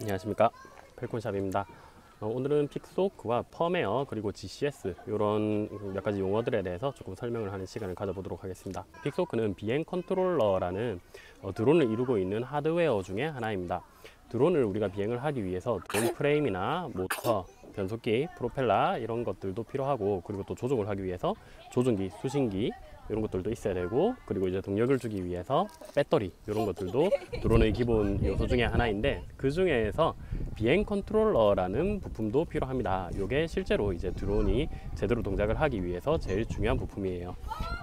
안녕하십니까. 팰콘샵입니다. 어, 오늘은 Pixhawk와 펌웨어 그리고 GCS 이런 몇 가지 용어들에 대해서 조금 설명을 하는 시간을 가져보도록 하겠습니다. Pixhawk는 비행 컨트롤러라는 어, 드론을 이루고 있는 하드웨어 중에 하나입니다. 드론을 우리가 비행을 하기 위해서 드론 프레임이나 모터 변속기, 프로펠러 이런 것들도 필요하고 그리고 또 조종을 하기 위해서 조종기, 수신기 이런 것들도 있어야 되고 그리고 이제 동력을 주기 위해서 배터리 이런 것들도 드론의 기본 요소 중에 하나인데 그 중에서 비행 컨트롤러라는 부품도 필요합니다. 이게 실제로 이제 드론이 제대로 동작을 하기 위해서 제일 중요한 부품이에요.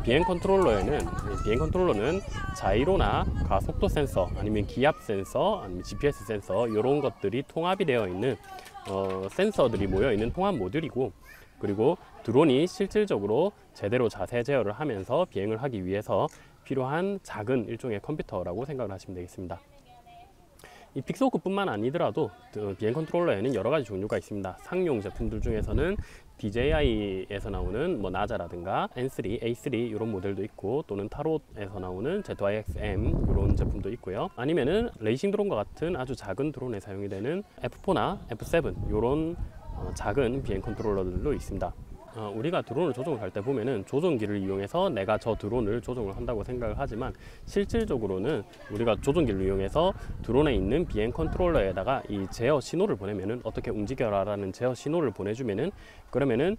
비행 컨트롤러에는 비행 컨트롤러는 자이로나 가속도 센서 아니면 기압 센서 아니면 GPS 센서 이런 것들이 통합이 되어 있는 어, 센서들이 모여 있는 통합 모듈이고 그리고 드론이 실질적으로 제대로 자세 제어를 하면서 비행을 하기 위해서 필요한 작은 일종의 컴퓨터라고 생각을 하시면 되겠습니다. 이 Pixhawk뿐만 아니더라도 그 비행 컨트롤러에는 여러 가지 종류가 있습니다. 상용 제품들 중에서는 DJI에서 나오는 뭐 Naza라든가 N3, A3 이런 모델도 있고 또는 Tarot에서 나오는 ZYX-M 이런 제품도 있고요. 아니면은 레이싱 드론과 같은 아주 작은 드론에 사용이 되는 F4나 F7 이런 어, 작은 비행 컨트롤러들도 있습니다. 어, 우리가 드론을 조종을 할때 보면은 조종기를 이용해서 내가 저 드론을 조종을 한다고 생각을 하지만 실질적으로는 우리가 조종기를 이용해서 드론에 있는 비행 컨트롤러에다가 이 제어 신호를 보내면은 어떻게 움직여라 라는 제어 신호를 보내주면은 그러면은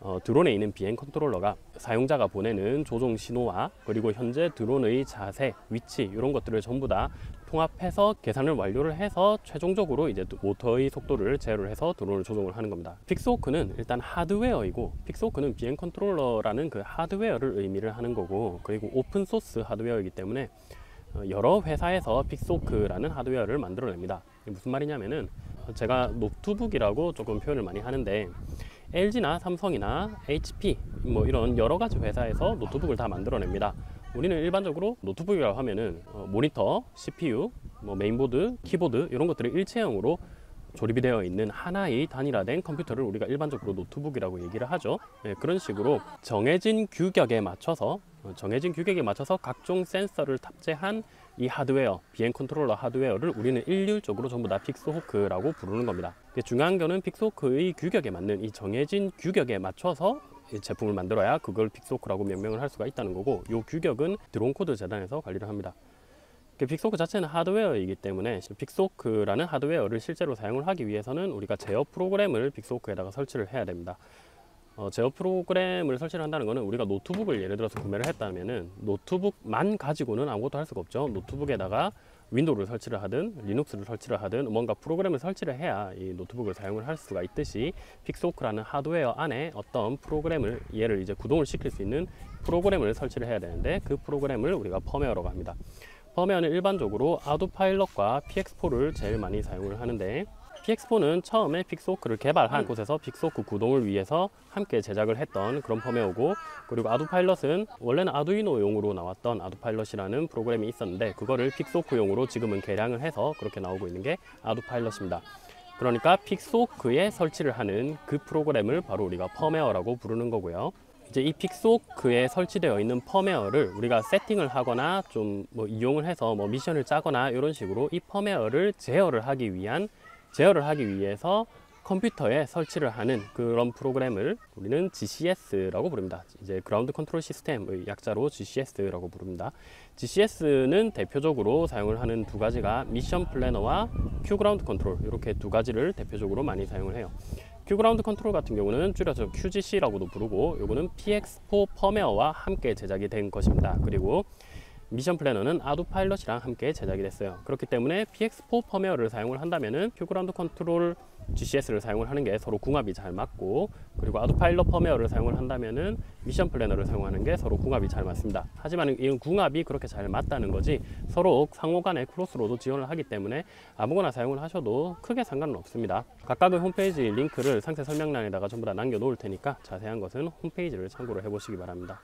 어, 드론에 있는 비행 컨트롤러가 사용자가 보내는 조종 신호와 그리고 현재 드론의 자세, 위치 이런 것들을 전부 다 통합해서 계산을 완료를 해서 최종적으로 이제 모터의 속도를 제어를 해서 드론을 조종을 하는 겁니다. Pixhawk는 일단 하드웨어이고 Pixhawk는 비행 컨트롤러라는 그 하드웨어를 의미를 하는 거고 그리고 오픈 소스 하드웨어이기 때문에 어, 여러 회사에서 Pixhawk라는 하드웨어를 만들어냅니다. 무슨 말이냐면은 제가 노트북이라고 조금 표현을 많이 하는데 LG나 삼성이나 HP 뭐 이런 여러 가지 회사에서 노트북을 다 만들어냅니다. 우리는 일반적으로 노트북이라고 하면은 어, 모니터, CPU, 뭐 메인보드, 키보드 이런 것들을 일체형으로 조립이 되어 있는 하나의 단일화된 컴퓨터를 우리가 일반적으로 노트북이라고 얘기를 하죠. 네, 그런 식으로 정해진 규격에 맞춰서 어, 정해진 규격에 맞춰서 각종 센서를 탑재한 이 하드웨어, 비행 컨트롤러 하드웨어를 우리는 일률적으로 전부 다 Pixhawk라고 부르는 겁니다. 거는 Pixhawk의 규격에 맞는 이 정해진 규격에 맞춰서 제품을 만들어야 그걸 Pixhawk라고 명명을 할 수가 있다는 거고 이 규격은 Dronecode 재단에서 관리를 합니다. Pixhawk 자체는 하드웨어이기 때문에 Pixhawk라는 하드웨어를 실제로 사용을 하기 위해서는 우리가 제어 프로그램을 Pixhawk에다가 설치를 해야 됩니다. 어, 제어 프로그램을 설치를 한다는 것은 우리가 노트북을 예를 들어서 구매를 했다면은 노트북만 가지고는 아무것도 할 수가 없죠. 노트북에다가 윈도우를 설치를 하든 리눅스를 설치를 하든 뭔가 프로그램을 설치를 해야 이 노트북을 사용을 할 수가 있듯이 Pixhawk라는 하드웨어 안에 어떤 프로그램을 얘를 이제 구동을 시킬 수 있는 프로그램을 설치를 해야 되는데 그 프로그램을 우리가 펌웨어라고 합니다. 펌웨어는 일반적으로 ArduPilot과 PX4를 제일 많이 사용을 하는데 PX4는 처음에 Pixhawk를 개발한 음. 곳에서 Pixhawk 구동을 위해서 함께 제작을 했던 그런 펌웨어고 그리고 ArduPilot은 원래는 Arduino용으로 나왔던 ArduPilot이라는 프로그램이 있었는데 그거를 Pixhawk용으로 지금은 개량을 해서 그렇게 나오고 있는 게 ArduPilot입니다. 그러니까 Pixhawk에 설치를 하는 그 프로그램을 바로 우리가 펌웨어라고 부르는 거고요. 이제 이 Pixhawk에 설치되어 있는 펌웨어를 우리가 세팅을 하거나 좀 뭐 이용을 해서 뭐 미션을 짜거나 이런 식으로 이 펌웨어를 제어를 하기 위한 제어를 하기 위해서 컴퓨터에 설치를 하는 그런 프로그램을 우리는 GCS라고 부릅니다. 이제 Ground Control System의 약자로 GCS라고 부릅니다. GCS는 대표적으로 사용을 하는 두 가지가 Mission Planner와 QGroundControl 이렇게 두 가지를 대표적으로 많이 사용을 해요. QGroundControl 같은 경우는 줄여서 QGC라고도 부르고 요거는 PX4 펌웨어와 함께 제작이 된 것입니다. 그리고 Mission Planner는 ArduPilot이랑 함께 제작이 됐어요. 그렇기 때문에 PX4 펌웨어를 사용을 한다면은 QGroundControl GCS를 사용을 하는 게 서로 궁합이 잘 맞고 그리고 ArduPilot 펌웨어를 사용을 한다면은 미션 플래너를 사용하는 게 서로 궁합이 잘 맞습니다. 하지만 이 궁합이 그렇게 잘 맞다는 거지 서로 상호 간에 크로스로도 지원을 하기 때문에 아무거나 사용을 하셔도 크게 상관은 없습니다. 각각의 홈페이지 링크를 상세 설명란에다가 전부 다 남겨 놓을 테니까 자세한 것은 홈페이지를 참고를 해 보시기 바랍니다.